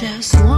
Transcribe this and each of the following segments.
just want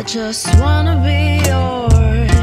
I just wanna be yours.